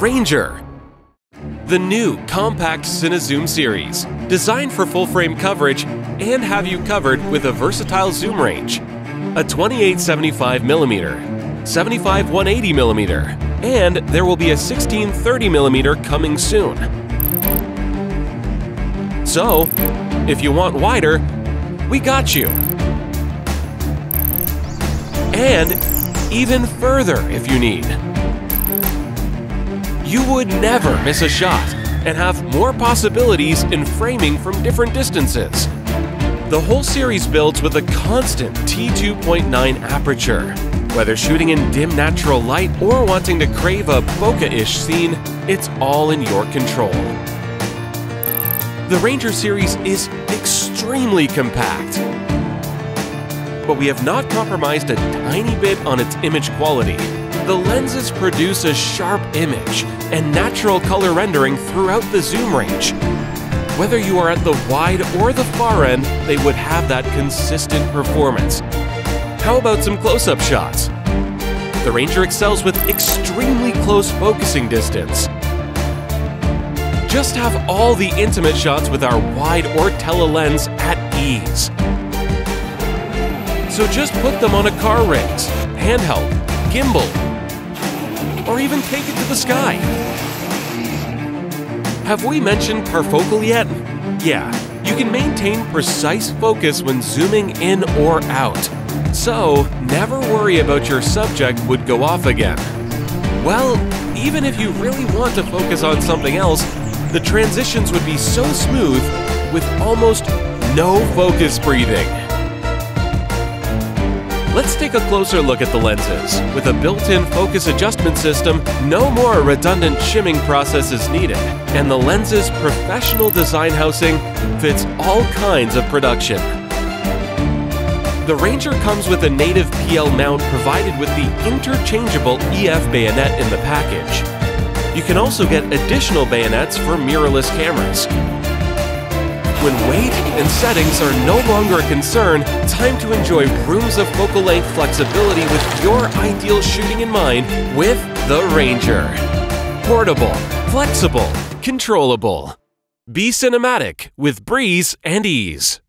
Ranger. The new compact CineZoom series, designed for full-frame coverage and have you covered with a versatile zoom range. A 2875mm, 75 180mm, and there will be a 1630mm coming soon. So, if you want wider, we got you. And even further if you need. You would never miss a shot and have more possibilities in framing from different distances. The whole series builds with a constant t2.9 aperture. Whether shooting in dim natural light or wanting to crave a bokeh-ish scene, it's all in your control. The Ranger series is extremely compact, but we have not compromised a tiny bit on its image quality. The lenses produce a sharp image and natural color rendering throughout the zoom range. Whether you are at the wide or the far end, they would have that consistent performance. How about some close-up shots? The Ranger excels with extremely close focusing distance. Just have all the intimate shots with our wide or tele-lens at ease. So just put them on a car race, handheld, gimbal, or even take it to the sky. Have we mentioned parfocal yet? Yeah, you can maintain precise focus when zooming in or out. So, never worry about your subject would go off again. Well, even if you really want to focus on something else, the transitions would be so smooth with almost no focus breathing. Let's take a closer look at the lenses. With a built-in focus adjustment system, no more redundant shimming process is needed, and the lens's professional design housing fits all kinds of production. The Ranger comes with a native PL mount provided with the interchangeable EF bayonet in the package. You can also get additional bayonets for mirrorless cameras. When weight and settings are no longer a concern, time to enjoy rooms of focal length flexibility with your ideal shooting in mind with the Ranger. Portable, flexible, controllable. Be cinematic with breeze and ease.